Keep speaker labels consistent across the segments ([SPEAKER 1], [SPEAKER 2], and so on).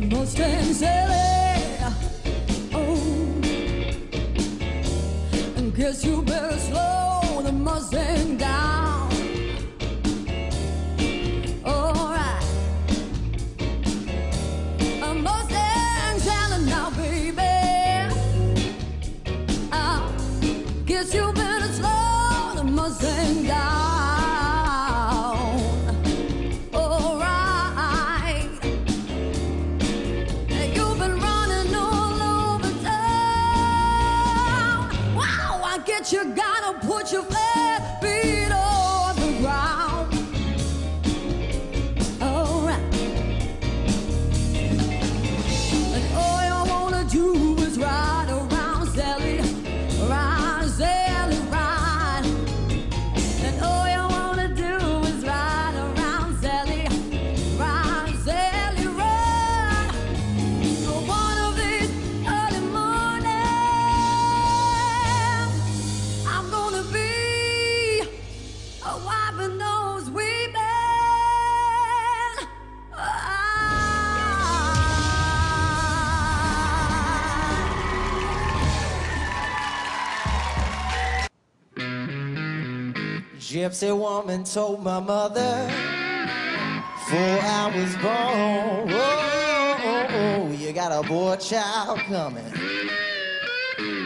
[SPEAKER 1] Mustang Sally. Oh, guess you better slow the Mustang down. Alright. A Mustang Sally now, baby. I guess you better slow the Mustang down.
[SPEAKER 2] Gypsy woman told my mother before I was born, oh, oh, oh, you got a boy child coming.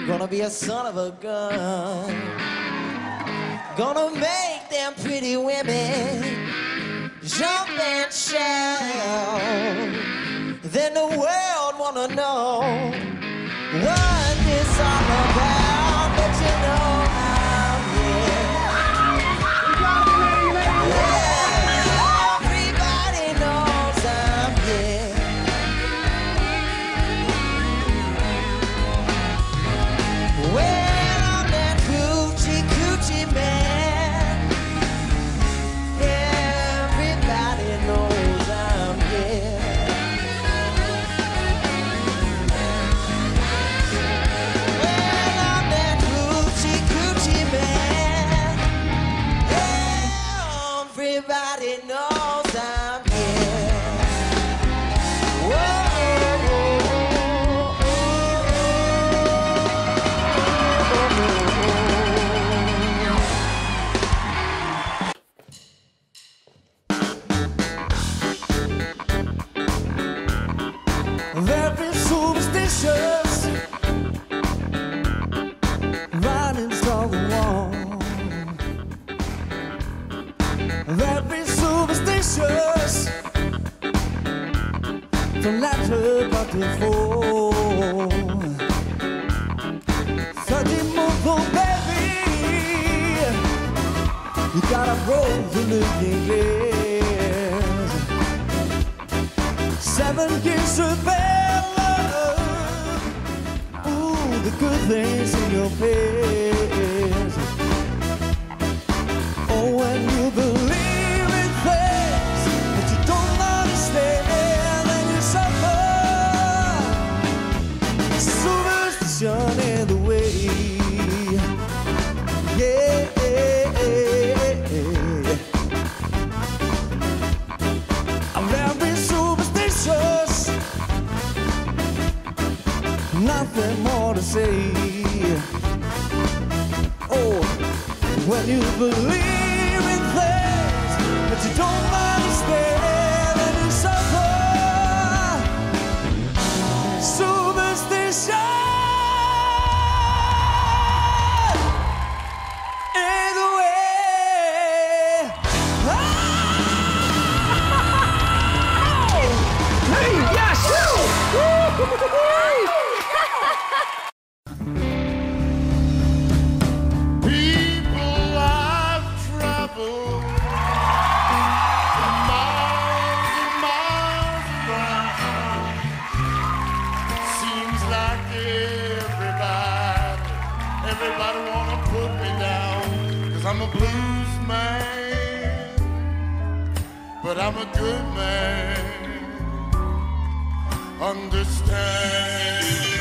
[SPEAKER 2] Gonna be a son of a gun. Gonna make them pretty women jump and shout. Then the world wanna know what this all about.
[SPEAKER 3] Superstitious, running the wall. Superstitious, baby, you gotta roll the. Seven years of bad the good things in your face. Oh, when you believe in things that you don't understand, and you suffer. Superstition in the way. Nothing more to say. Oh, when you believe in things that you don't understand
[SPEAKER 4] everybody wanna put me down. Cause I'm a blues man, but I'm a good man. Understand.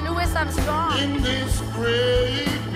[SPEAKER 5] Louis Armstrong.
[SPEAKER 4] in this great